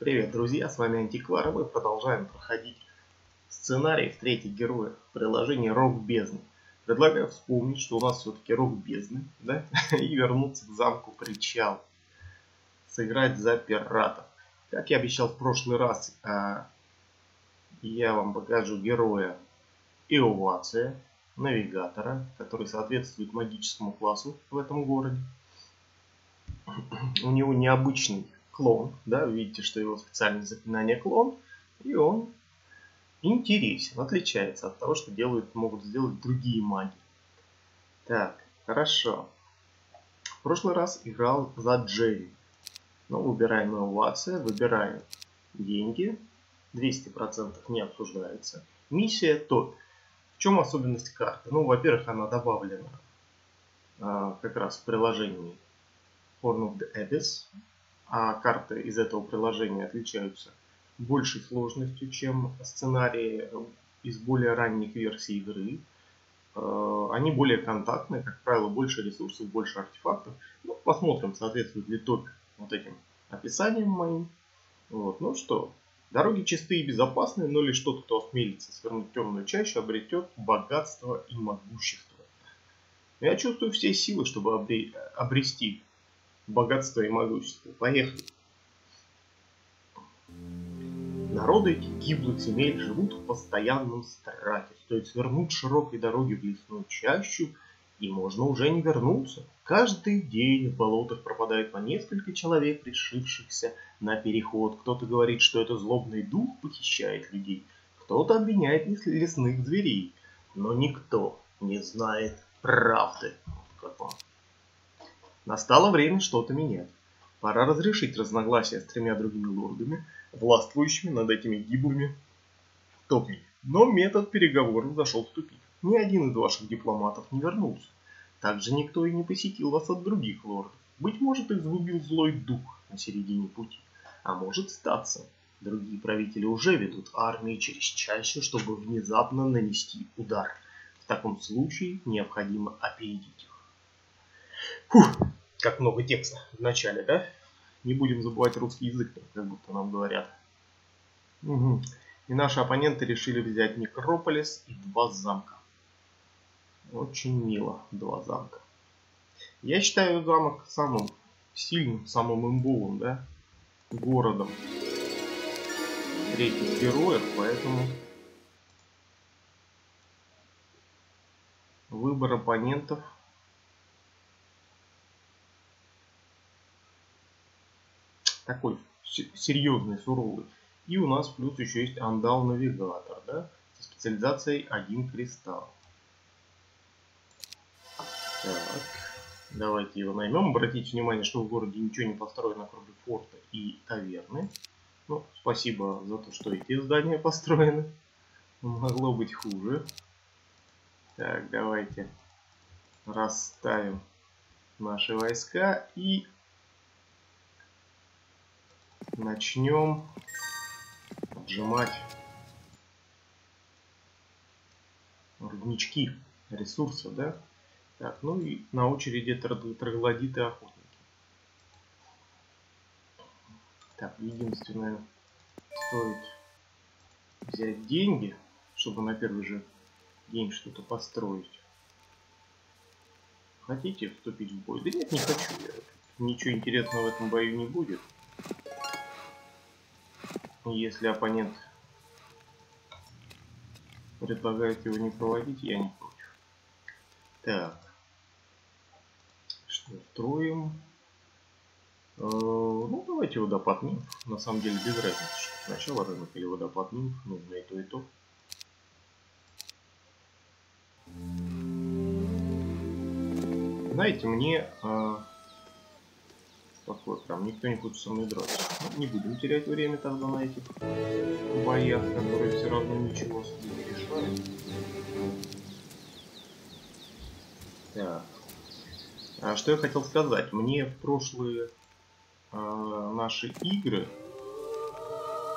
Привет, друзья, с вами Антиквар, и мы продолжаем проходить сценарий в третьих героях приложения Рок Бездны. Предлагаю вспомнить, что у нас все-таки Рок Бездны, да, и вернуться к замку Причал. Сыграть за пиратов. Как я обещал в прошлый раз, а, я вам покажу героя Эовация, навигатора, который соответствует магическому классу в этом городе. У него необычный клон, да, вы видите, что его специальное заклинание клон, и он интересен, отличается от того, что делают, могут сделать другие маги. Так, хорошо. В прошлый раз играл за Джерри. Ну, выбираем инновация, выбираем деньги. 200% не обсуждается. Миссия топь. В чем особенность карты? Ну, во-первых, она добавлена а, как раз в приложении Horn of the Abyss а карты из этого приложения отличаются большей сложностью, чем сценарии из более ранних версий игры. Э, они более контактные, как правило, больше ресурсов, больше артефактов. Ну, посмотрим, соответствует ли топик вот этим описанием моим. Вот. Ну что, дороги чистые и безопасные, но лишь тот, кто осмелится свернуть темную чащу, обретет богатство и могущество. Я чувствую все силы, чтобы обрести богатство и могущество. Поехали. Народы этих гиблых земель живут в постоянном страхе. Стоит свернуть широкой дороги в лесную чащу, и можно уже не вернуться. Каждый день в болотах пропадает по несколько человек, решившихся на переход. Кто-то говорит, что это злобный дух похищает людей, кто-то обвиняет лесных зверей, но никто не знает правды. Настало время что-то менять. Пора разрешить разногласия с тремя другими лордами, властвующими над этими гиблыми топами. Но метод переговоров зашел в тупик. Ни один из ваших дипломатов не вернулся. Также никто и не посетил вас от других лордов. Быть может, их сгубил злой дух на середине пути. А может статься. Другие правители уже ведут армии через чаще, чтобы внезапно нанести удар. В таком случае необходимо опередить их. Фух, как много текста в начале, да? Не будем забывать русский язык, как будто нам говорят. Угу. И наши оппоненты решили взять Некрополис и два замка. Очень мило, два замка. Я считаю замок самым сильным, самым имбовым, да, городом третьих героев, поэтому выбор оппонентов такой серьезный, суровый. И у нас плюс еще есть андал навигатор, да, со специализацией один кристалл. Так, давайте его наймем. Обратите внимание, что в городе ничего не построено, кроме форта и таверны. Ну, спасибо за то, что эти здания построены. Могло быть хуже. Так, давайте расставим наши войска и начнем отжимать руднички, ресурсы, да? Так, ну и на очереди троглодиты охотники. Так, единственное, стоит взять деньги, чтобы на первый же день что-то построить. Хотите вступить в бой? Да нет, не хочу. Ничего интересного в этом бою не будет. Если оппонент предлагает его не проводить, я не против. Так. Что, строим? Э, ну, давайте водопад нимф. На самом деле без разницы, что сначала рынок или водопад нимф. Нужно и то, и то. Знаете, мне э, такой прям никто не хочет со мной драться. Ну, не будем терять время тогда на этих боях, которые все равно ничего не решают. Так. А что я хотел сказать? Мне в прошлые э, наши игры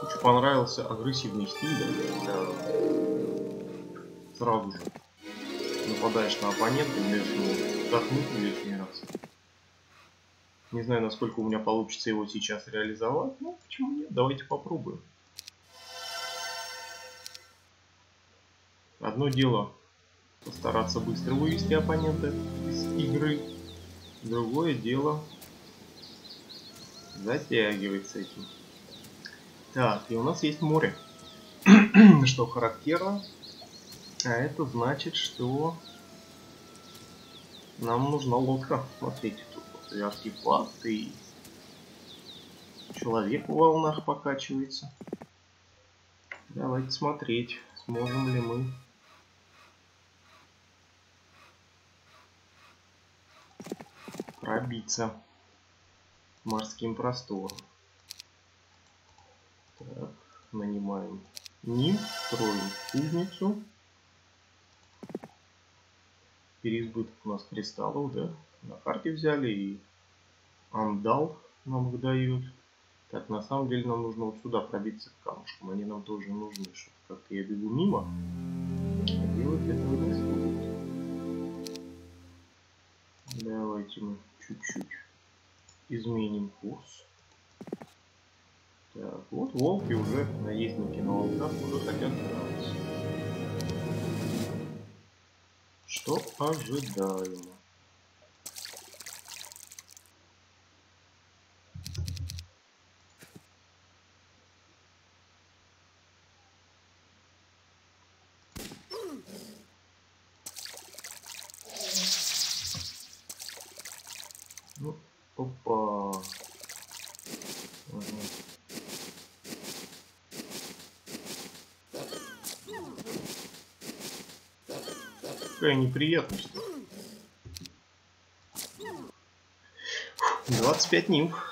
очень понравился агрессивный стиль, когда сразу же нападаешь на оппонента, не даешь ему вдохнуть лишний раз. Не знаю, насколько у меня получится его сейчас реализовать. Ну, почему нет? Давайте попробуем. Одно дело постараться быстро вывести оппонента из игры. Другое дело затягивать с этим. Так, и у нас есть море. что характерно. А это значит, что нам нужна лодка. Смотрите, тут вот и артефакт, и человек в волнах покачивается. Давайте смотреть, сможем ли мы пробиться морским простором. Так, нанимаем ним, строим кузницу. Переизбыток у нас кристаллов, да? На карте взяли и андал нам их дают. Так, на самом деле нам нужно вот сюда пробиться к камушкам. Они нам тоже нужны, чтобы как-то я бегу мимо. А делать этого не стоит. Давайте мы чуть-чуть изменим курс. Так, вот волки уже, наездники на волках уже хотят драться. Что ожидаемо. Ну, опа. Ага. Какая неприятность. 25 нимф.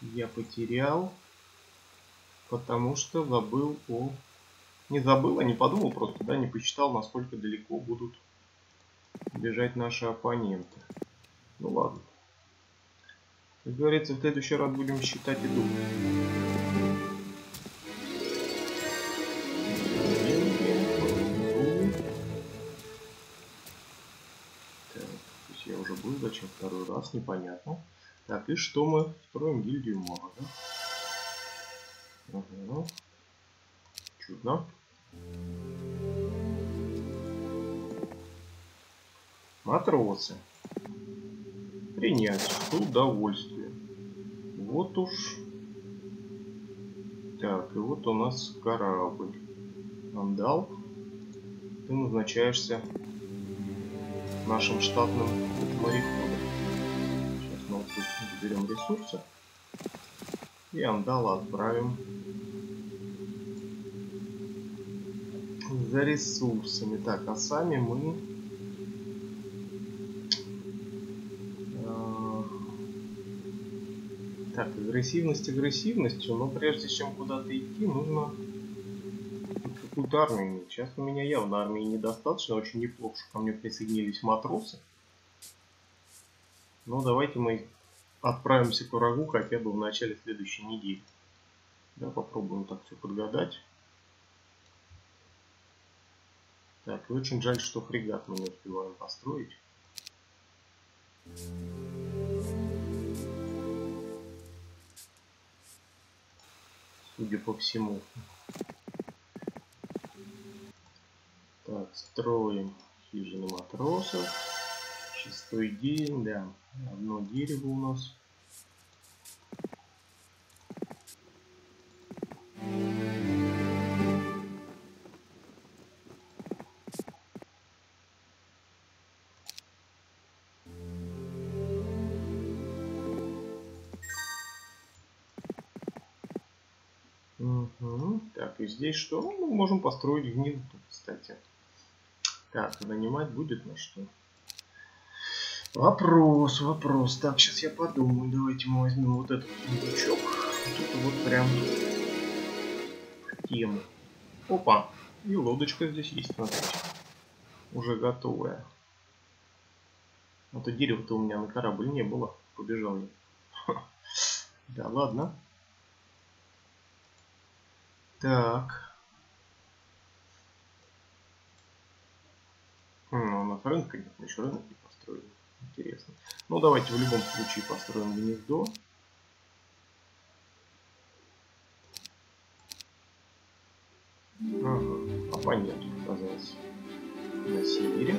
Я потерял, потому что забыл о... Не забыл, а не подумал просто, да, не посчитал, насколько далеко будут бежать наши оппоненты. Ну ладно. Как говорится, в следующий раз будем считать и думать. Зачем второй раз, непонятно. Так, и что мы строим гильдию мага? Угу. Чудно. Матросы. Принять с удовольствием. Вот уж. Так, и вот у нас корабль. Андал. Ты назначаешься нашим штатным мореходом. Сейчас мы вот тут заберем ресурсы. И Андала отправим за ресурсами. Так, а сами мы Так, агрессивность агрессивностью, но прежде чем куда-то идти, нужно какую-то армию иметь. Сейчас у меня явно армии недостаточно, очень неплохо, что ко мне присоединились матросы. Но давайте мы отправимся к врагу хотя бы в начале следующей недели. Да, попробуем так все подгадать. Так, и очень жаль, что фрегат мы не успеваем построить. судя по всему. Так, строим хижины матросов. Шестой день, да. Одно дерево у нас. Угу. Так, и здесь что? Ну, мы можем построить гнезду, кстати. Так, нанимать будет на что? Вопрос, вопрос. Так, сейчас я подумаю. Давайте мы возьмем вот этот сундучок. Тут вот прям в тему. Опа, и лодочка здесь есть, смотрите. Уже готовая. А то дерева-то у меня на корабль не было. Побежал я. Да, ладно. Так. Ну, нас рынка нет, мы еще рынок не построили. Интересно. Ну, давайте в любом случае построим гнездо. Ага, оппонент оказался на севере.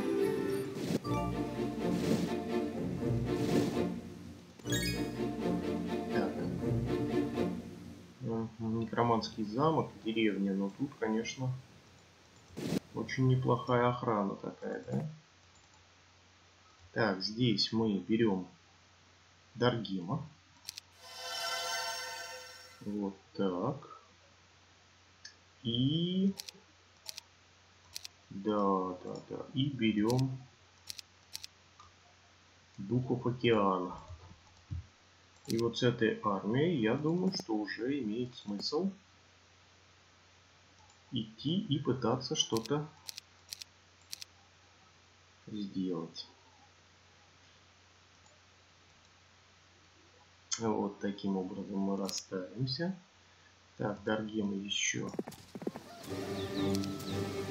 Некроманский замок, деревня, но тут, конечно, очень неплохая охрана такая, да? Так, здесь мы берем Даргима. Вот так. И... Да, да, да. И берем Духов Океана. И вот с этой армией, я думаю, что уже имеет смысл идти и пытаться что-то сделать. Вот таким образом мы расставимся. Так, Даргема еще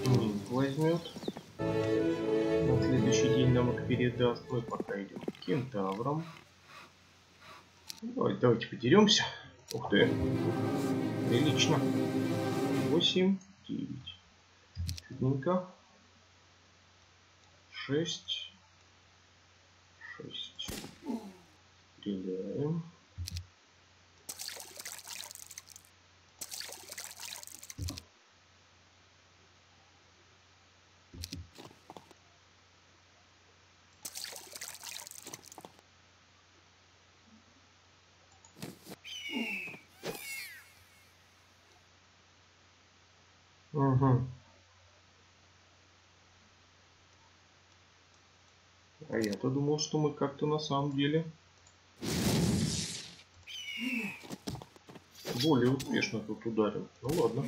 Минк возьмет. На следующий день нам их передаст. Мы пока идем к кентаврам. Давайте, давайте потеремся. Ух ты. Прилично. 8, 9. Чудненько. 6. 6. Стреляем. Угу. А я-то думал, что мы как-то на самом деле более успешно тут ударим. Ну ладно.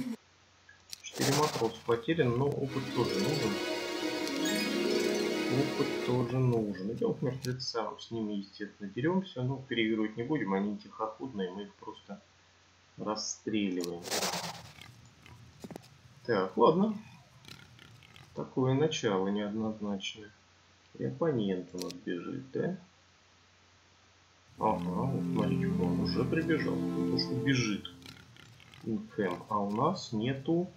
Четыре матроса потерян, но опыт тоже нужен. Опыт тоже нужен. Идем к мертвецам. С ними, естественно, деремся. Но переигрывать не будем. Они тихоходные. Мы их просто расстреливаем. Так, ладно. Такое начало неоднозначное. И оппонент у нас бежит, да? Ага, вот смотрите, он уже прибежал. То, что бежит. Инфэм. А у нас нету...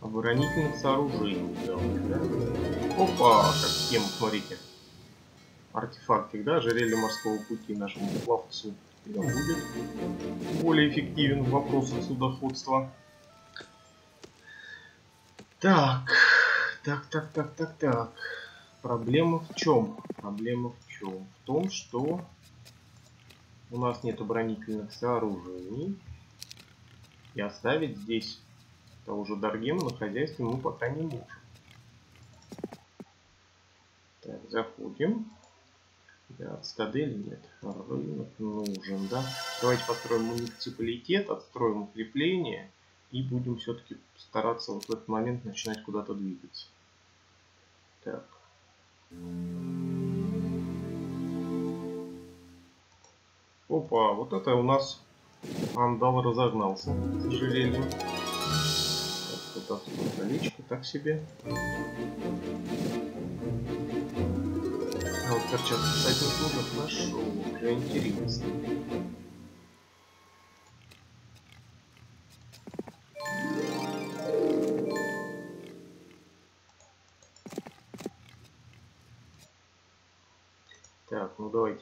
Оборонительных сооружений. Да? Опа, как тема, смотрите артефакты, да, ожерелье морского пути нашему пловцу. И он будет более эффективен в вопросах судоходства. Так, так, так, так, так, так. Проблема в чем? Проблема в чем? В том, что у нас нет оборонительных сооружений. И оставить здесь того же Даргема на хозяйстве мы пока не можем. Так, заходим. Да, цитадель нет. Рынок нужен, да. Давайте построим муниципалитет, отстроим укрепление и будем все-таки стараться вот в этот момент начинать куда-то двигаться. Так. Опа, вот это у нас андал разогнался, к сожалению. Так, тут колечко так себе. А вот перчатку, кстати, тоже нашел. Уже интересно.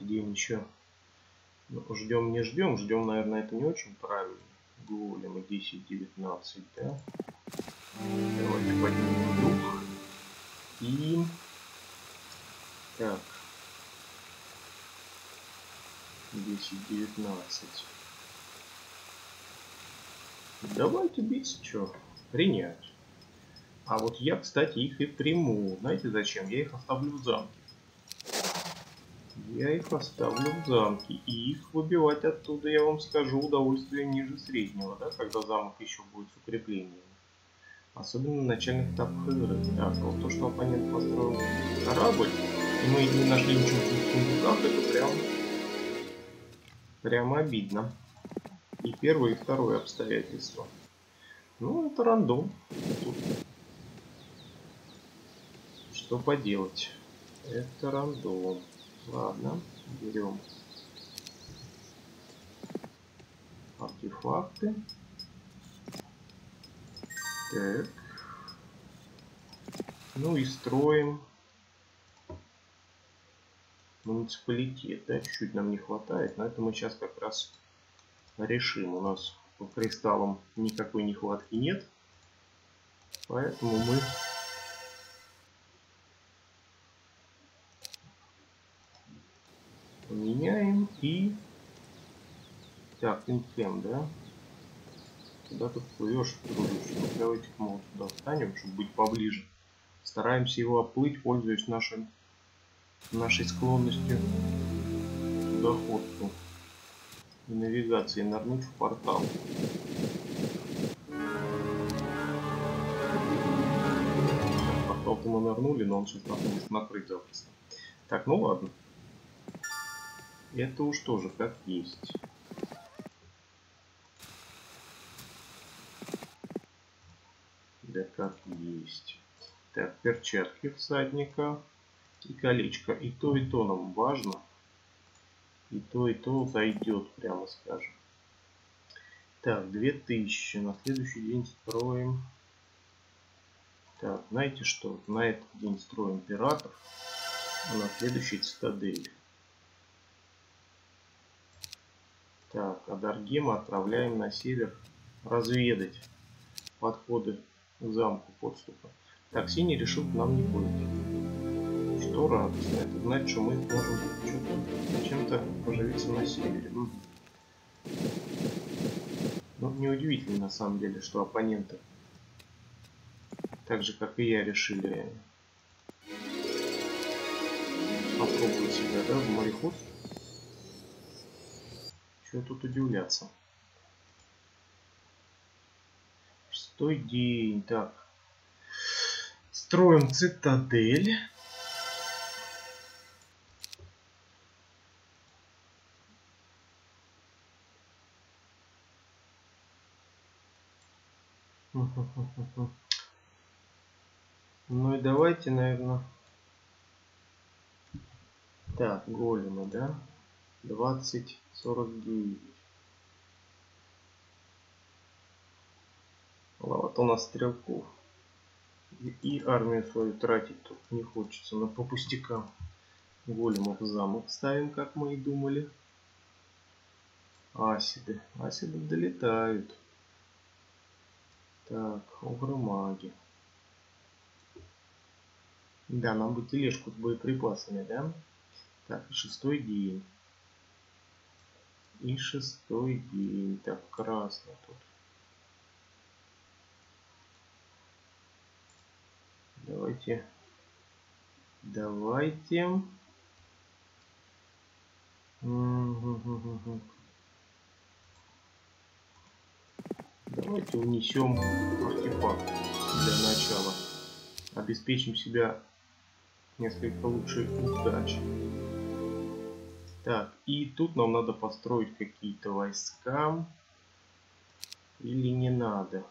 День еще. Ну, ждем, не ждем. Ждем, наверное, это не очень правильно. Големы 10-19, да? Давайте поднимем дух. И... Так. 10, 19. Давайте бить, что? Принять. А вот я, кстати, их и приму. Знаете зачем? Я их оставлю в замке. Я их оставлю в замке. И их выбивать оттуда, я вам скажу, удовольствие ниже среднего, да, когда замок еще будет с укреплением. Особенно на начальных этапах игры. Так, вот то, что оппонент построил корабль, и мы не нашли ничего в сундуках, это прям Прямо обидно. И первое, и второе обстоятельство. Ну, это рандом. Тут что поделать? Это рандом. Ладно, берем артефакты. Так. Ну и строим муниципалитет. Да, чуть-чуть нам не хватает, но это мы сейчас как раз решим. У нас по кристаллам никакой нехватки нет. Поэтому мы поменяем и... Так, инфем, да? Куда ты плывешь, давайте мы туда встанем, чтобы быть поближе. Стараемся его оплыть, пользуясь нашим, нашей склонностью к доходству и навигации, нырнуть в портал. Портал-то мы нырнули, но он сейчас нас может накрыть запросто. Так, ну ладно. Это уж тоже как есть. Да как есть. Так, перчатки всадника и колечко. И то, и то нам важно. И то, и то зайдет, прямо скажем. Так, 2000. На следующий день строим... Так, знаете что? На этот день строим пиратов, а на следующий цитадель. Так, а Даргема отправляем на север разведать подходы к замку подступа. Так, синий решил к нам не ходить. Что радостно. Это значит, что мы можем чем-то поживиться на севере. Ну, неудивительно на самом деле, что оппоненты так же, как и я, решили попробовать себя, да, в мореходстве. Чего тут удивляться? Шестой день. Так. Строим цитадель. Ну и давайте, наверное... Так, големы, да? 20, 49. Маловато у нас стрелков. И, и армию свою тратить тут не хочется. Но по пустякам големов замок ставим, как мы и думали. Асиды. Асиды долетают. Так, угромаги. Да, нам бы тележку с боеприпасами, да? Так, шестой день. И шестой день. Так, красно тут. Давайте. Давайте. Давайте унесем артефакт для начала. Обеспечим себя несколько лучшей удачи. Так, и тут нам надо построить какие-то войска. Или не надо.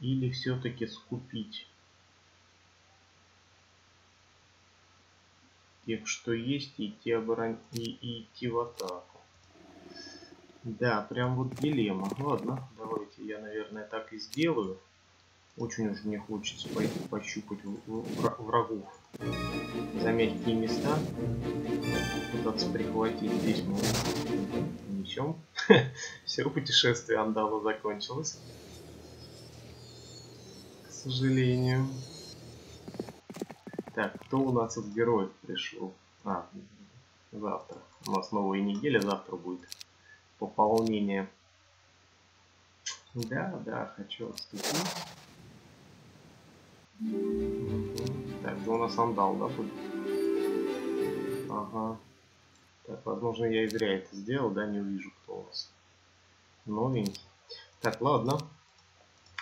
Или все-таки скупить. Тех, что есть, и идти, оборон... и, идти в атаку. Да, прям вот дилемма. Ладно, давайте я, наверное, так и сделаю. Очень уж мне хочется пойти пощупать врагов за мягкие места. Пытаться прихватить здесь мы несем. Все, путешествие Андала закончилось. К сожалению. Так, кто у нас из героев пришел? А, завтра. У нас новая неделя, завтра будет пополнение. Да, да, хочу отступить. Так, это у нас андал, да, будет? Ага. Так, возможно, я и зря это сделал, да, не увижу, кто у нас. Новенький. Так, ладно.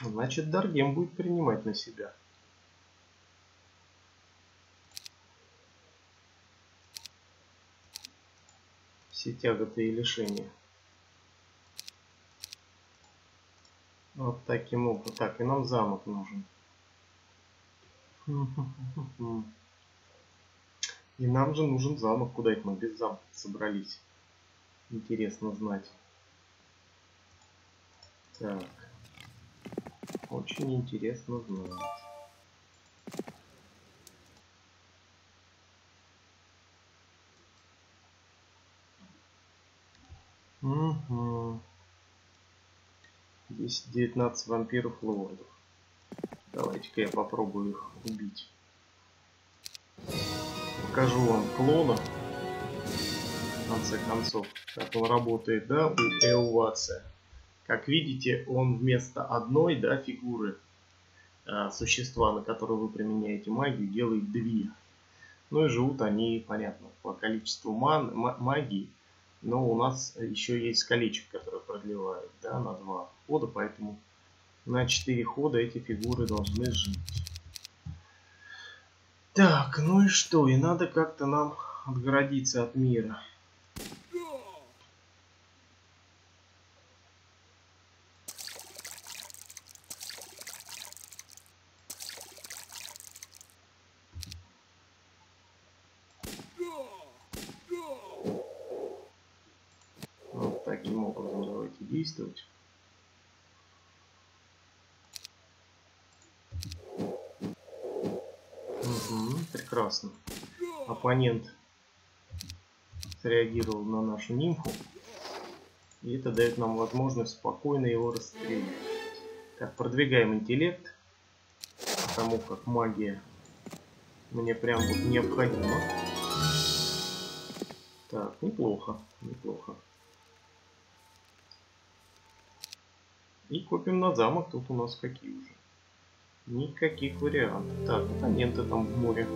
Значит, Даргем будет принимать на себя. Все тяготы и лишения. Вот таким образом. Так, и нам замок нужен. И нам же нужен замок. Куда это мы без замка собрались? Интересно знать. Так. Очень интересно знать. Угу. Здесь 19 вампиров лордов. Давайте-ка я попробую их убить. Покажу вам клона. В конце концов, как он работает, да, у Эувация. Как видите, он вместо одной, да, фигуры э, существа, на которое вы применяете магию, делает две. Ну и живут они, понятно, по количеству ман, магии но у нас еще есть колечек, которое продлевает да, на два хода, поэтому на 4 хода эти фигуры должны жить. Так, ну и что? И надо как-то нам отгородиться от мира. действовать. Угу, прекрасно. Оппонент среагировал на нашу нимфу. И это дает нам возможность спокойно его расстрелять. Так, продвигаем интеллект. Потому как магия мне прям вот необходима. Так, неплохо, неплохо. И копим на замок. Тут у нас какие уже? Никаких вариантов. Так, оппоненты там в море.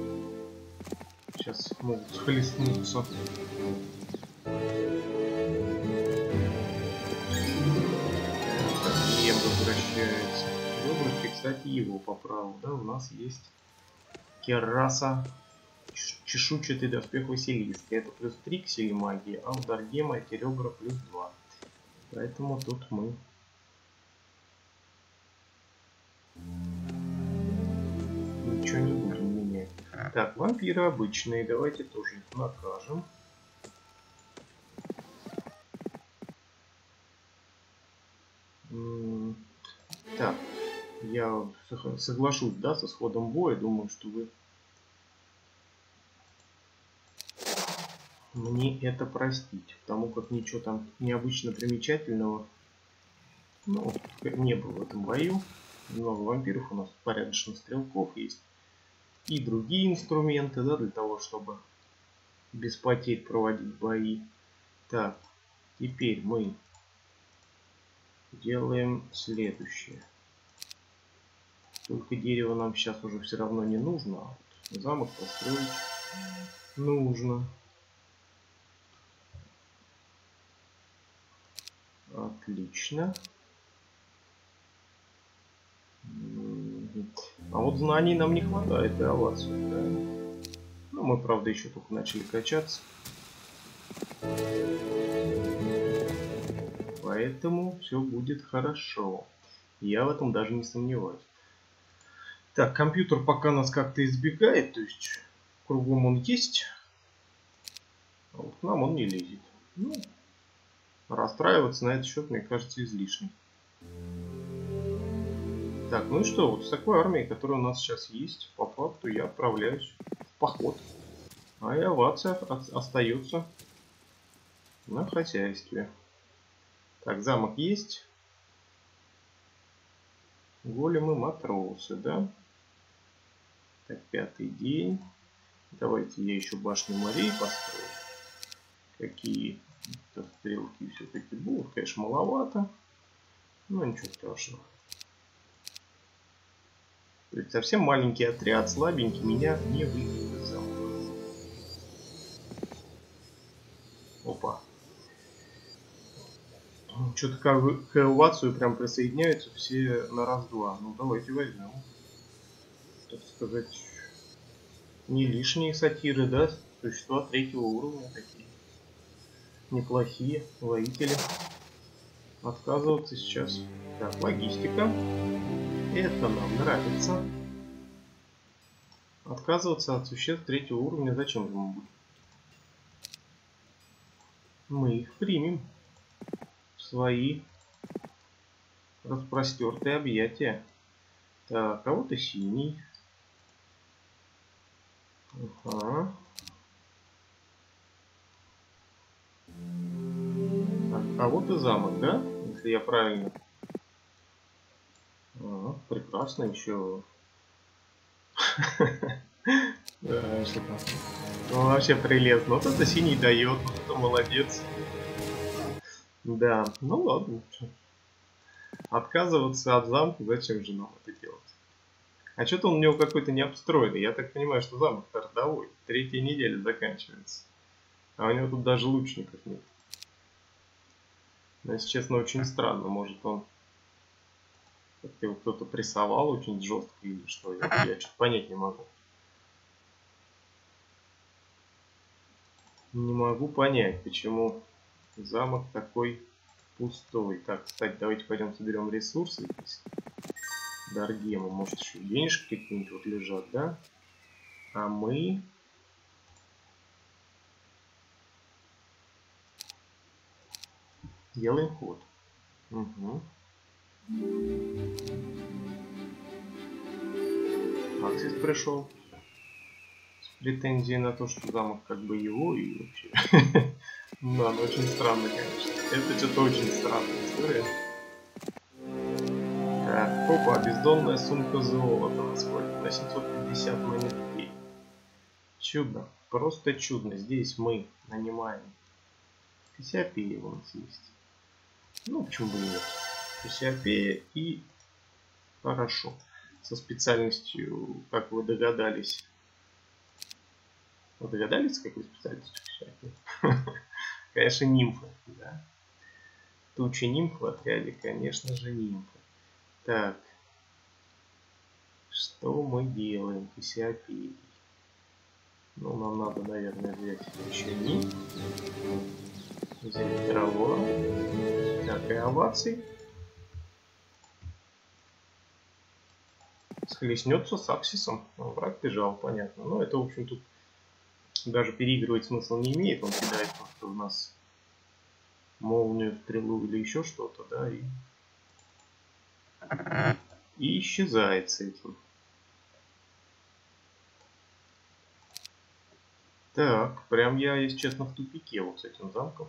Сейчас могут схлестнуться. Ем возвращается. Выбрать, кстати, его по праву. Да, у нас есть кераса чешуйчатый доспех Василиска. Это плюс 3 к силе магии, а у Даргема эти ребра плюс 2. Поэтому тут мы Ничего не. Так, вампиры обычные. Давайте тоже их накажем. Так, я соглашусь, да, со сходом боя. Думаю, что вы мне это простить, потому как ничего там необычно примечательного ну, не было в этом бою много вампиров, у нас порядочно стрелков есть. И другие инструменты, да, для того, чтобы без потерь проводить бои. Так, теперь мы делаем следующее. Только дерево нам сейчас уже все равно не нужно, а замок построить нужно. Отлично. А вот знаний нам не хватает, да, вас. Да. Ну, мы, правда, еще только начали качаться. Поэтому все будет хорошо. Я в этом даже не сомневаюсь. Так, компьютер пока нас как-то избегает, то есть кругом он есть, а вот к нам он не лезет. Ну, расстраиваться на этот счет, мне кажется, излишне. Так, ну и что, вот с такой армией, которая у нас сейчас есть, по факту я отправляюсь в поход. А и овация остается на хозяйстве. Так, замок есть. Големы, матросы, да? Так, пятый день. Давайте я еще башню морей построю. Какие-то стрелки все-таки будут, конечно, маловато. Но ничего страшного. Совсем маленький отряд, слабенький, меня не выведет замка. Опа. Что-то как к элевацию прям присоединяются все на раз-два. Ну давайте возьмем. Так сказать, не лишние сатиры, да? Существа третьего уровня такие. Неплохие воители. Отказываться сейчас Так, логистика. Это нам нравится. Отказываться от существ третьего уровня зачем же мы будем? Мы их примем в свои распростертые объятия. Так, а вот и синий. Ага. А, а вот и замок, да? Если я правильно. Ага, прекрасно еще. Ну, вообще прелестно. Вот это синий дает, вот это молодец. Да, ну ладно. Отказываться от замка, зачем же нам это делать? А что-то он у него какой-то не обстроенный. Я так понимаю, что замок-то родовой. Третья неделя заканчивается. А у него тут даже лучников нет. Но, если честно, очень странно. Может он как-то его кто-то прессовал очень жестко или что. Я, я что-то понять не могу. Не могу понять, почему замок такой пустой. Так, кстати, давайте пойдем соберем ресурсы здесь. Даргема, может еще денежки какие-нибудь вот лежат, да? А мы... Делаем ход. Угу. Аксис пришел претензии на то, что замок как бы его и вообще. Да, ну очень странно, конечно. Это что-то очень странная история. Так, опа, бездонная сумка золота на сколько? На 750 монет Чудно, просто чудно. Здесь мы нанимаем Кассиопея у нас есть. Ну, почему бы нет? Кассиопея и хорошо. Со специальностью, как вы догадались, вы догадались, какой специальностью всякие? Конечно, нимфы, да. Туча нимф в отряде, конечно же, нимфы. Так. Что мы делаем? Кассиопедий. Ну, нам надо, наверное, взять еще нимф. Взять траву. Так, и оваций. Схлестнется с Аксисом. Ну, враг бежал, понятно. Но это, в общем, тут даже переигрывать смысл не имеет, он кидает просто в нас молнию, стрелу или еще что-то, да, и, и исчезает с этим. Так, прям я, если честно, в тупике вот с этим замком.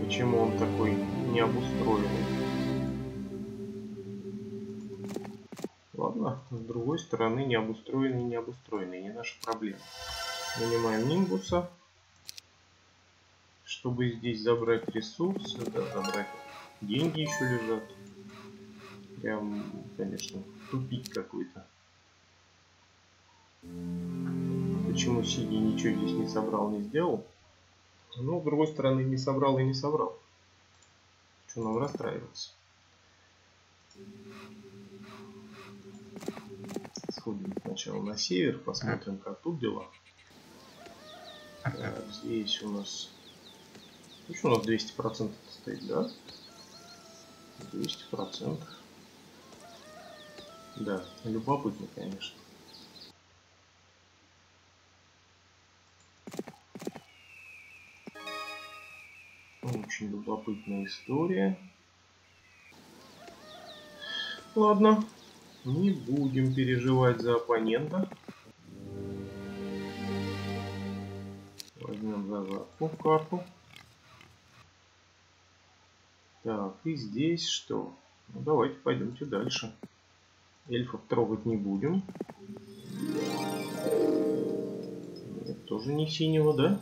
Почему он такой необустроенный? Ладно, с другой стороны, не обустроенный, не обустроенный, не наша проблема. Нанимаем Нимбуса, чтобы здесь забрать ресурсы, да, забрать деньги еще лежат. Прям, конечно, тупик какой-то. Почему Синий ничего здесь не собрал, не сделал? Ну, с другой стороны, не собрал и не собрал. Что нам расстраиваться? Сходим сначала на север, посмотрим, как тут дела. Так, здесь у нас... Почему у нас 200% стоит, да? 200%. Да, любопытно, конечно. Очень любопытная история. Ладно, не будем переживать за оппонента. Возьмем загадку в карту. Так, и здесь что? Ну, давайте пойдемте дальше. Эльфов трогать не будем. Нет, тоже не синего, да?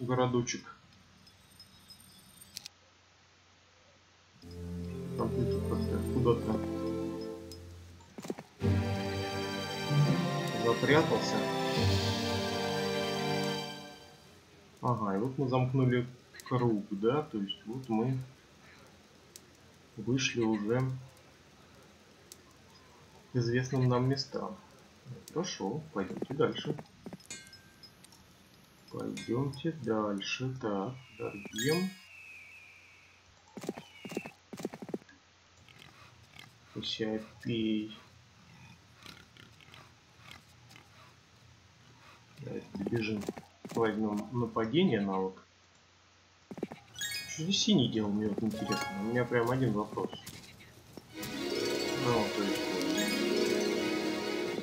Городочек. Компьютер как-то куда-то прятался. Ага, и вот мы замкнули круг, да, то есть вот мы вышли уже к известным нам местам. Хорошо, пойдемте дальше. Пойдемте дальше. Так, торгем. CIP Давайте добежим. Возьмем нападение навык. Что здесь синий делал, мне вот интересно. У меня прям один вопрос. Ну, то есть,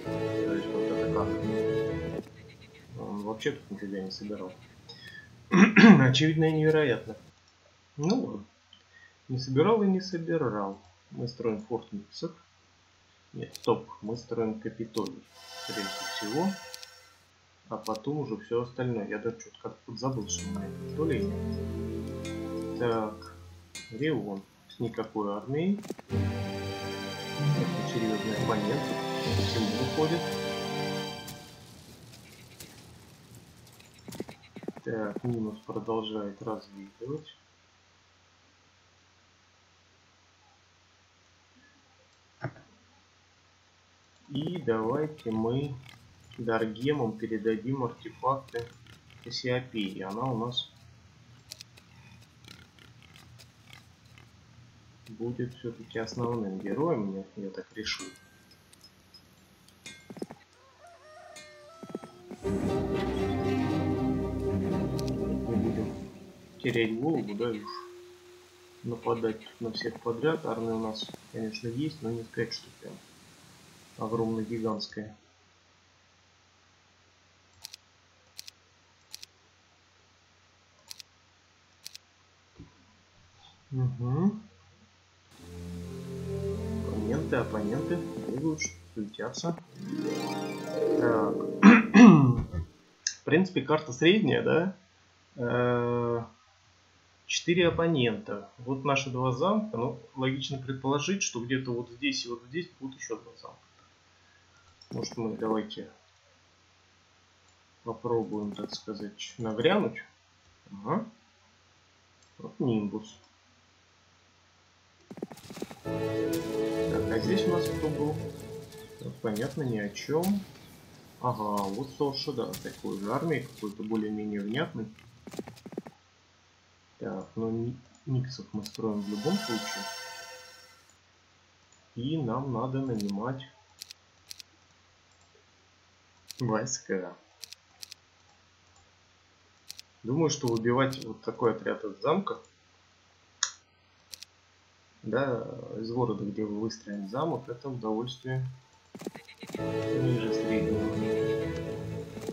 то есть вот это как? Он вообще тут никогда не собирал. Очевидно и невероятно. Ну ладно. Не собирал и не собирал. Мы строим форт Никсов. Нет, стоп. Мы строим Капитолий. Прежде всего. А потом уже все остальное. Я даже что-то как-то подзабыл, что у меня Капитолий нет. Так. Реон. С никакой армией. Это серьезный оппонент. Всем выходит. Так, минус продолжает развитывать. И давайте мы Даргемом передадим артефакты Кассиопеи. Она у нас будет все-таки основным героем, я, я так решил. Не будем терять голову, да, уж нападать на всех подряд. Армия у нас, конечно, есть, но не сказать, что прям огромная, гигантская. Угу. Оппоненты, оппоненты бегают, суетятся. Так. В принципе, карта средняя, да? Э, четыре оппонента. Вот наши два замка. Ну, логично предположить, что где-то вот здесь и вот здесь будут еще два замка. Может мы давайте попробуем, так сказать, нагрянуть. Ага. Вот Нимбус. Так, а здесь у нас кто был? Вот, понятно, ни о чем. Ага, вот Соша, да, такой же армии, какой-то более-менее внятный. Так, ну Никсов мы строим в любом случае. И нам надо нанимать войска. Думаю, что выбивать вот такой отряд из замка, да, из города, где вы выстроен замок, это удовольствие ниже среднего.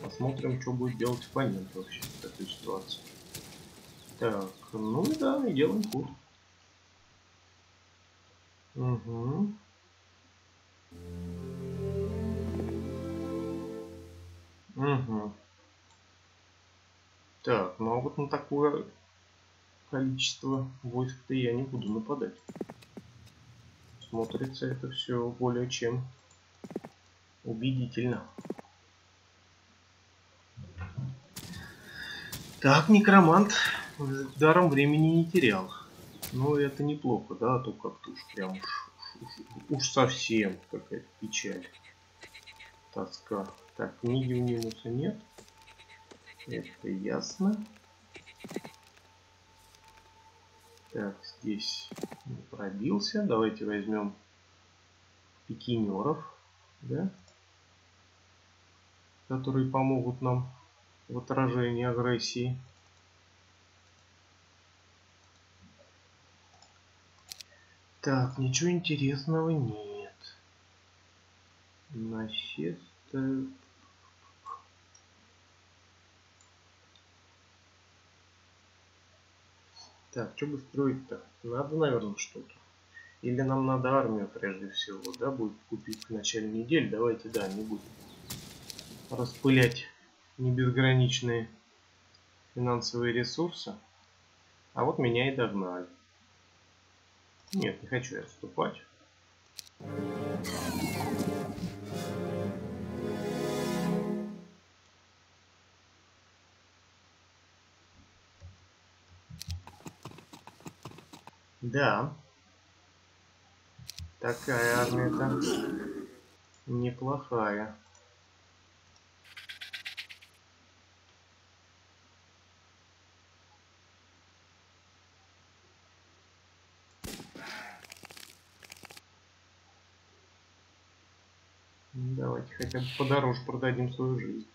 Посмотрим, что будет делать оппонент вообще в этой ситуации. Так, ну да, делаем ход. Угу. Угу. Так, ну а вот на такое количество войск-то я не буду нападать. Смотрится это все более чем убедительно. Так, некромант даром времени не терял. Но это неплохо, да, а то как-то уж прям уж, уж, уж совсем какая-то печаль. Тоска. Так, книги у минуса нет. Это ясно. Так, здесь пробился. Давайте возьмем пикинеров, да, которые помогут нам в отражении агрессии. Так, ничего интересного нет. Насест Так, что бы строить-то? Надо, наверное, что-то. Или нам надо армию прежде всего, да, будет купить в начале недели. Давайте, да, не будем распылять небезграничные финансовые ресурсы. А вот меня и догнали. Нет, не хочу я отступать. Да. Такая армия-то неплохая. Давайте хотя бы подороже продадим свою жизнь.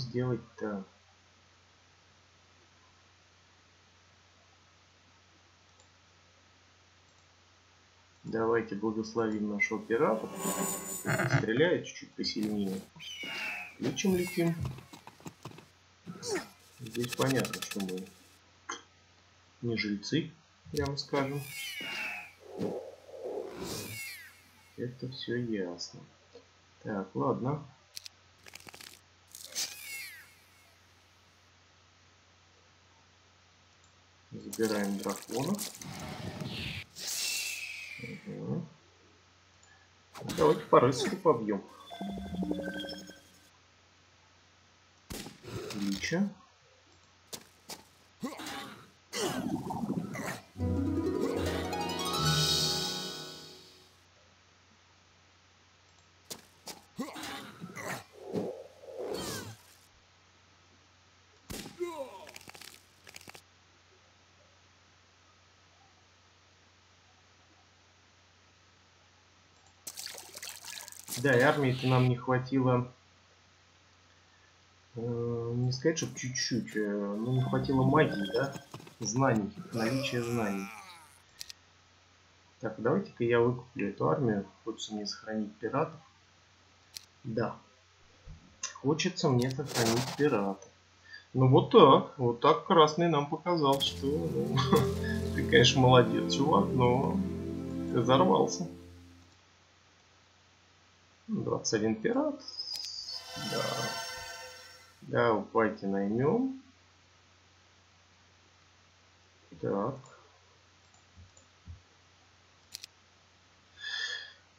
Сделать-то? Давайте благословим нашего пирата. Стреляет чуть-чуть посильнее. Лечим летим. Здесь понятно, что мы не жильцы, прямо скажем. Это все ясно. Так, ладно. Забираем дракона. Угу. Давайте по рыцарю побьем. Лича. Армии-то нам не хватило, э, не сказать, что чуть-чуть, э, но не хватило магии, да, знаний, наличия знаний. Так, давайте-ка я выкуплю эту армию. Хочется мне сохранить пиратов. Да. Хочется мне сохранить пиратов. Ну вот так, вот так Красный нам показал, что ну, ты, конечно, молодец, чувак, но ты взорвался. 21 пират. Да. Давайте наймем. Так.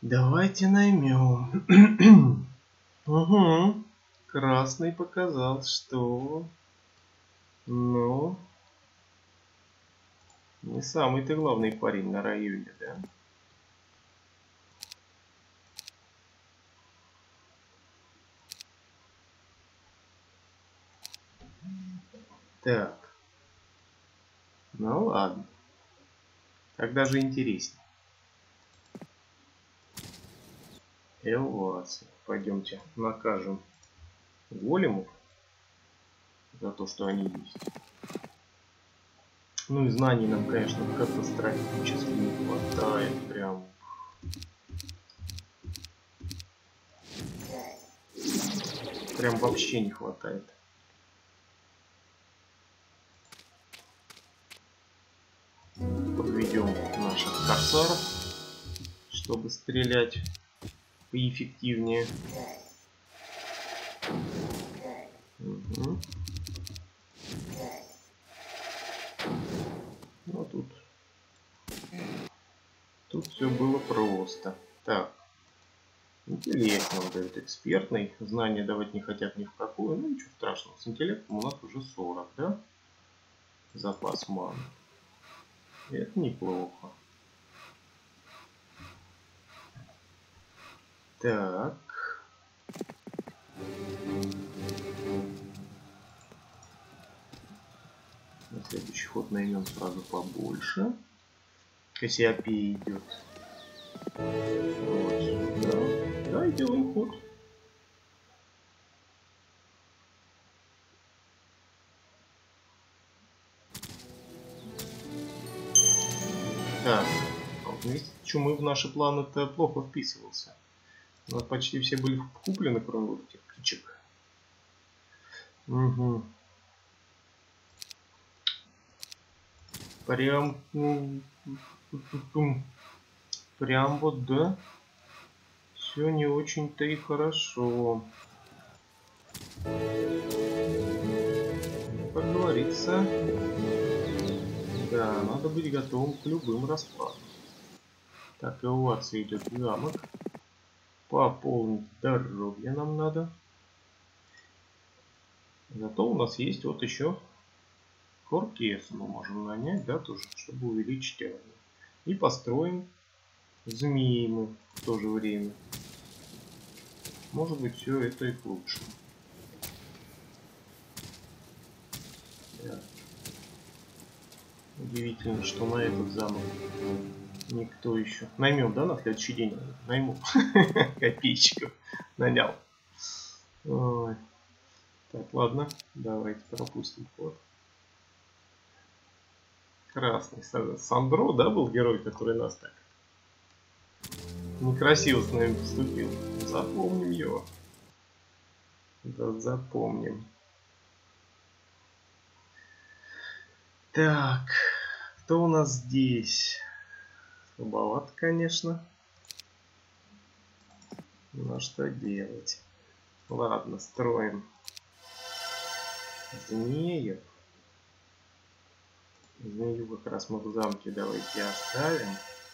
Давайте наймем. угу. Красный показал, что... Ну... Не самый ты главный парень на районе, да? Так. Ну ладно. Так даже интереснее. Элвасы. Пойдемте накажем големов за то, что они есть. Ну и знаний нам, конечно, катастрофически не хватает. Прям. Прям вообще не хватает. Корсаров, чтобы стрелять поэффективнее. Угу. Ну тут, тут все было просто. Так, интеллект нам дает экспертный, знания давать не хотят ни в какую, ну ничего страшного, с интеллектом у нас уже 40, да? Запас маны. Это неплохо. Так. На следующий ход наймем сразу побольше. Кассиопея идет. Вот, да. Да, и делаем ход. Так, видите, чумы в наши планы-то плохо вписывался. У нас почти все были куплены, кроме вот этих птичек. Угу. Прям... Прям вот, да? Все не очень-то и хорошо. Как говорится, да, надо быть готовым к любым раскладам. Так, эвакуация идет в замок. Пополнить здоровье нам надо. Зато у нас есть вот еще Хоркес мы можем нанять, да, тоже, чтобы увеличить армию. И построим змеи мы в то же время. Может быть, все это и к лучшему. Удивительно, что на этот замок никто еще... Наймем, да, на следующий день? Найму. Копейщиков нанял. Так, ладно, давайте пропустим ход. Красный. Сандро, да, был герой, который нас так некрасиво с нами поступил. Запомним его. Да, запомним. Так, кто у нас здесь? Слабоват, конечно. Ну что делать? Ладно, строим змеев. Змею как раз мы в замке давайте оставим.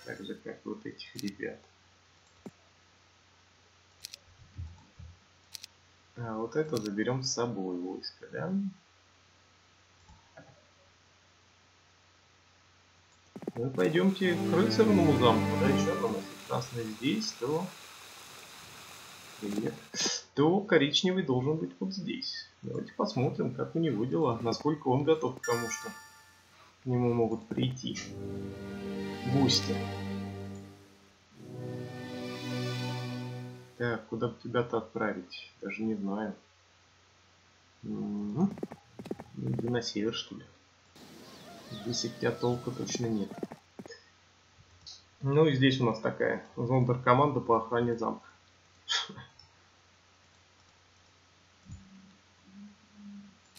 Так же, как вот этих ребят. А вот это заберем с собой войско, да? Ну пойдемте к рыцарному замку, да, еще у нас красный здесь, то... Нет. То коричневый должен быть вот здесь. Давайте посмотрим, как у него дела, насколько он готов к тому, что к нему могут прийти гости. Так, куда бы тебя-то отправить? Даже не знаю. Угу. Иди на север, что ли. Здесь от тебя толка точно нет. Ну и здесь у нас такая зондер-команда по охране замка.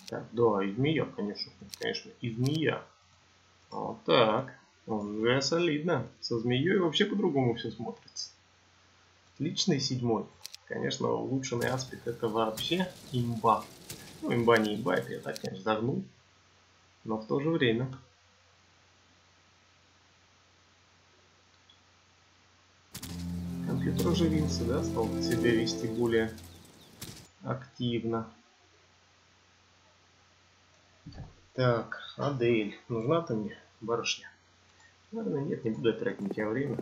Так, да, и змея, конечно. Конечно, и змея. Вот так. Уже солидно. Со змеей вообще по-другому все смотрится. Личный седьмой. Конечно, улучшенный аспект это вообще имба. Ну, имба не имба, это я так, конечно, загнул. Но в то же время. Компьютер оживился, да, стал себя вести более активно. Так, Адель. Нужна ты мне, барышня? Наверное, нет, не буду тратить на тебя время.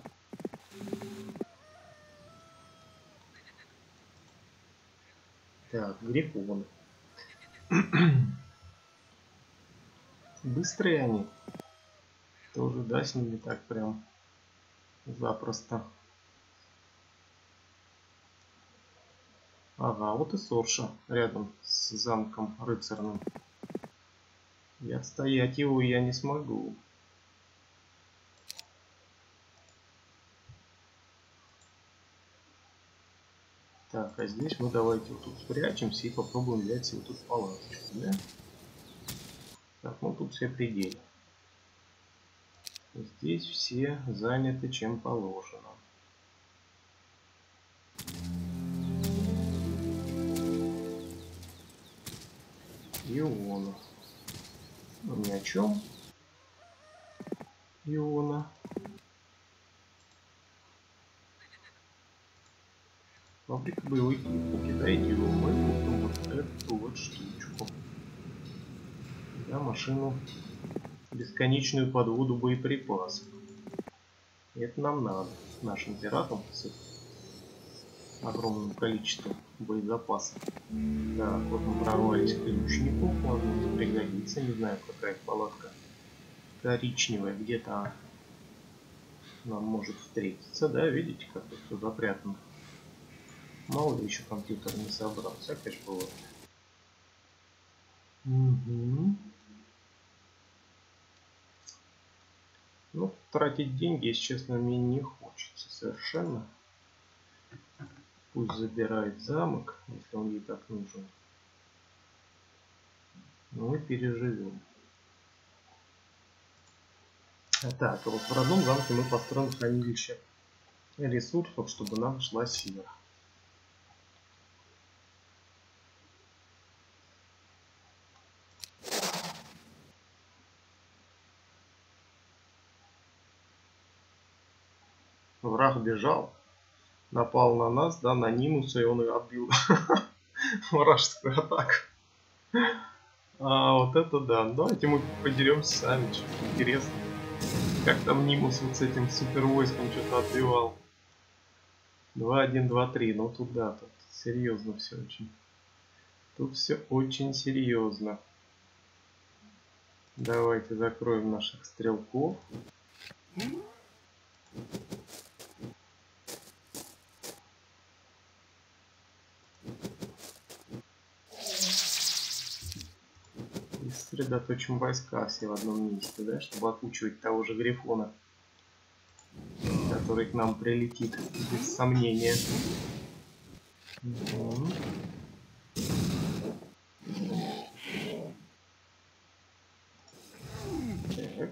Так, грифоны. Быстрые они. Тоже, да, с ними так прям запросто. Ага, вот и Сорша рядом с замком рыцарным. И отстоять его я не смогу. Так, а здесь мы давайте вот тут спрячемся и попробуем взять себе тут палаточку, да? Так, ну тут все пределы. Здесь все заняты чем положено. Иона. Ну, ни о чем. Иона. Фабрика боевой техники. Дайте его мы вот эту вот штучку. Я машину бесконечную подводу боеприпасов. Это нам надо. Нашим пиратам с огромным количеством боезапаса. Так, вот мы прорвались к ключнику. Возможно, пригодится. Не знаю, какая палатка коричневая. Где-то нам может встретиться. Да, видите, как тут все запрятано. Мало ли еще компьютер не собрал. Всякое же бывает. Угу. Ну, тратить деньги, если честно, мне не хочется совершенно. Пусть забирает замок, если он ей так нужен. Ну и переживем. Так, а вот в родном замке мы построим хранилище ресурсов, чтобы нам шла сила. Враг бежал, напал на нас, да, на Нимуса, и он ее отбил. Вражескую атаку. А, вот это да. Давайте мы подеремся сами, что интересно. Как там Нимус вот с этим супер войском что-то отбивал. 2, 1, 2, 3. Ну тут да, тут серьезно все очень. Тут все очень серьезно. Давайте закроем наших стрелков. Сосредоточим войска все в одном месте, да, чтобы окучивать того же Грифона, который к нам прилетит, без сомнения. Угу. Так.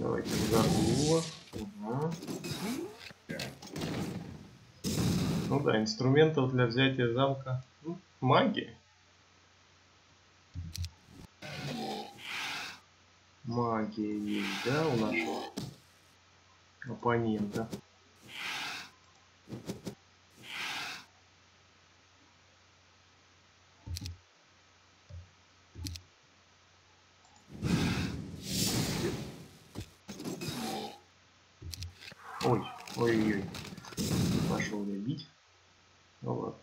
Давайте взорву. Угу. Ну да, инструментов для взятия замка. Ну, магия. Магия есть, да, у нашего оппонента. Ой, ой-ой-ой. Пошел я бить. Ну вот.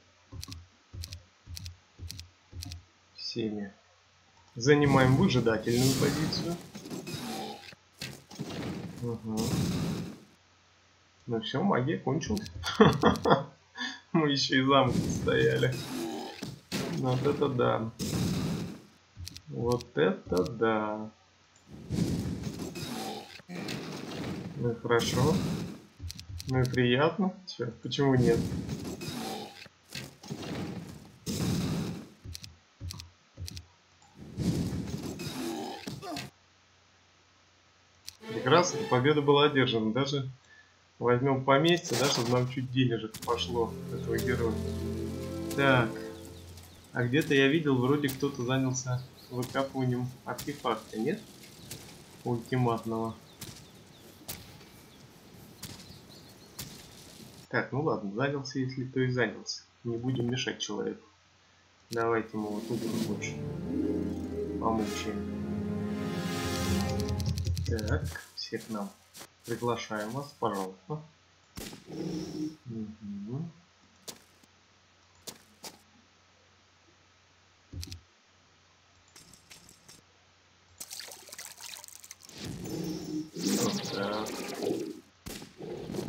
Всеми. Занимаем выжидательную позицию. Угу. Ну все, магия кончилась. Мы еще и замки стояли. Вот это да. Вот это да. Ну хорошо. Ну и приятно. Че, почему нет? Прекрасно, победа была одержана. Даже возьмем поместье, да, чтобы нам чуть денежек пошло этого героя. Так. А где-то я видел, вроде кто-то занялся выкапыванием артефакта, нет? Ультиматного. Так, ну ладно, занялся, если то и занялся. Не будем мешать человеку. Давайте мы вот тут лучше помучаем. Так, всех нам приглашаем вас, пожалуйста. Угу.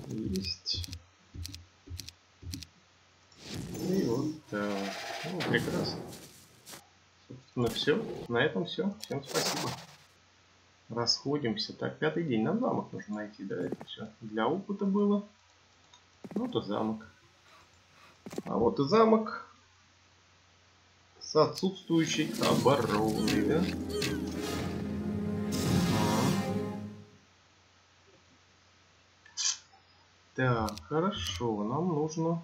Есть. И вот. Ну, прекрасно. Собственно, все. На этом все. Всем спасибо расходимся. Так, пятый день. Нам замок нужно найти, да, это все. Для опыта было. Ну, то замок. А вот и замок. С отсутствующей обороной, да? Так, хорошо. Нам нужно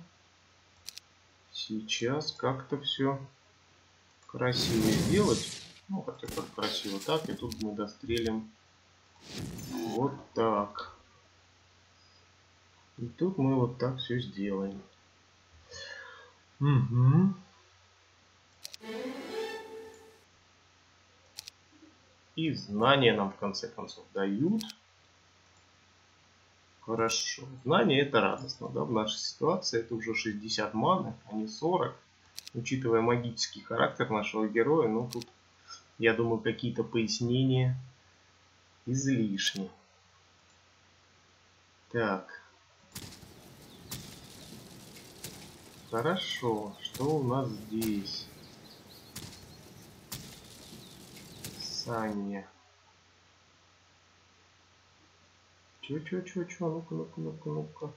сейчас как-то все красиво сделать. Ну, хотя как красиво так. И тут мы дострелим вот так. И тут мы вот так все сделаем. Угу. И знания нам в конце концов дают. Хорошо. Знание это радостно, да, в нашей ситуации это уже 60 маны, а не 40. Учитывая магический характер нашего героя, ну тут я думаю, какие-то пояснения излишни. Так. Хорошо. Что у нас здесь? Саня. Чё, чё, чё, чё? Ну-ка, ну-ка, ну-ка, ну-ка.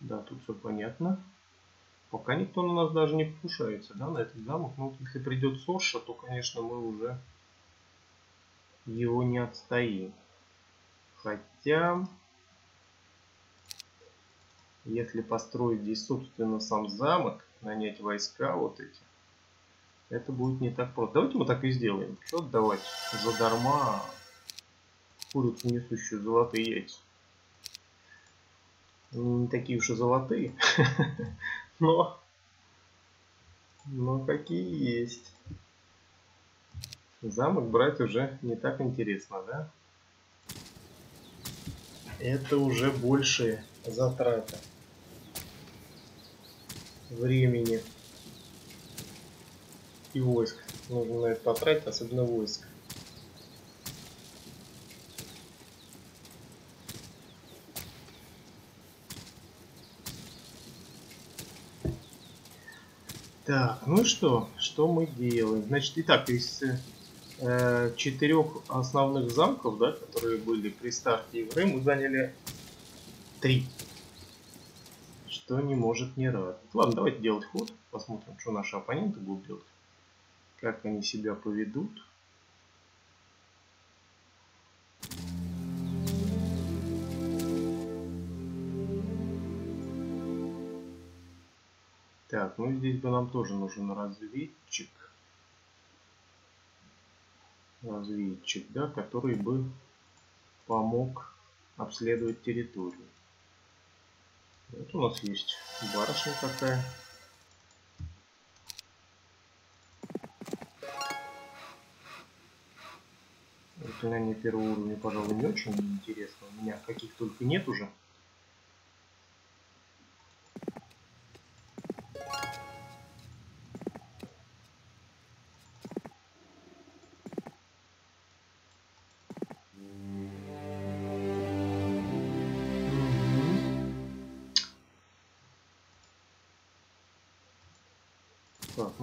Да, тут все понятно. Пока никто на нас даже не покушается, да, на этот замок. Ну, если придет Соша, то, конечно, мы уже его не отстоим. Хотя, если построить здесь, собственно, сам замок, нанять войска вот эти, это будет не так просто. Давайте мы так и сделаем. Что отдавать задарма курицу, несущую золотые яйца? не такие уж и золотые, но, но какие есть. Замок брать уже не так интересно, да? Это уже большие затраты времени и войск. Нужно на это потратить, особенно войск. Так, ну что? Что мы делаем? Значит, итак, из э, четырех основных замков, да, которые были при старте игры, мы заняли три. Что не может не радовать. Ладно, давайте делать ход. Посмотрим, что наши оппоненты будут делать. Как они себя поведут. Ну здесь бы нам тоже нужен разведчик. Разведчик, да, который бы помог обследовать территорию. Вот у нас есть барышня такая. Заклинание первого уровня, пожалуй, не очень интересно. У меня каких только нет уже.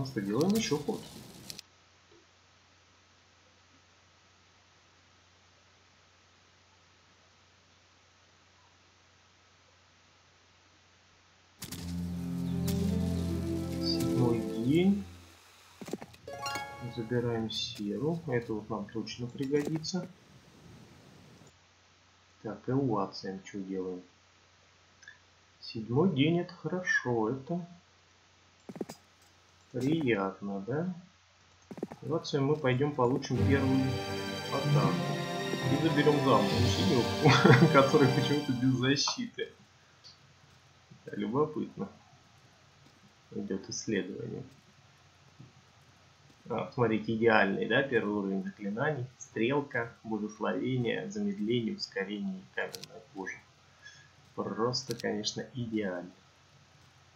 Что, делаем еще ход. Седьмой день. Забираем серу. Это вот нам точно пригодится. Так, эвуацием что делаем? Седьмой день это хорошо. Это Приятно, да? Вот мы пойдем получим первую атаку. И заберем замок ученик, который почему-то без защиты. Да, любопытно. Идет исследование. А, смотрите, идеальный, да, первый уровень заклинаний. Стрелка, благословение, замедление, ускорение и каменная кожа. Просто, конечно, идеально.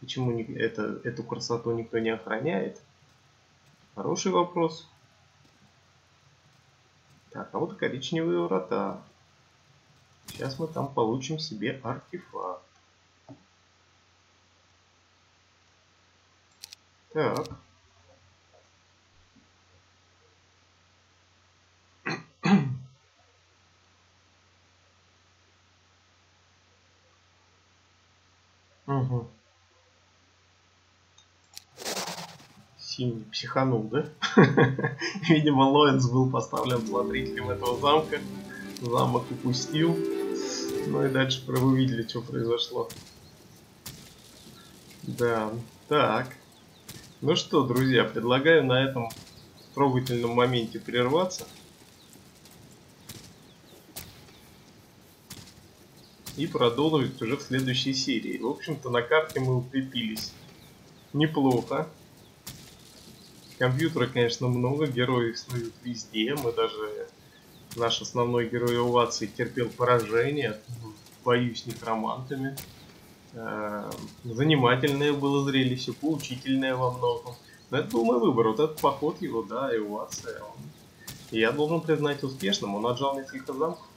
Почему это, эту красоту никто не охраняет? Хороший вопрос. Так, а вот коричневые врата. Сейчас мы там получим себе артефакт. Так. угу. Синий психанул, да? Видимо, Лоэнс был поставлен смотрителем этого замка. Замок упустил. Ну и дальше вы видели, что произошло. Да, так. Ну что, друзья, предлагаю на этом трогательном моменте прерваться. И продолжить уже в следующей серии. В общем-то, на карте мы укрепились неплохо. Компьютера, конечно, много, героев снуют везде. Мы даже... Наш основной герой овации терпел поражение в бою с некромантами. Э, занимательное было зрелище, поучительное во многом. Но это был мой выбор. Вот этот поход его, да, эвуация. Он... Я должен признать успешным. Он отжал несколько замков.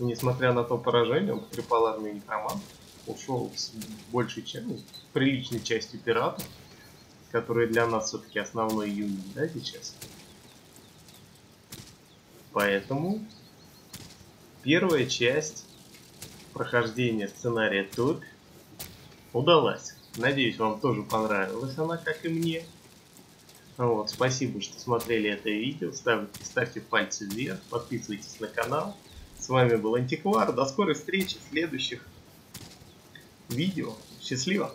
И несмотря на то поражение, он потрепал армию некромантов. Ушел с большей частью, с приличной частью пиратов который для нас все-таки основной юнит, да, сейчас. Поэтому первая часть прохождения сценария тут удалась. Надеюсь, вам тоже понравилась она, как и мне. Вот, спасибо, что смотрели это видео. Ставьте, ставьте пальцы вверх, подписывайтесь на канал. С вами был Антиквар. До скорой встречи в следующих видео. Счастливо!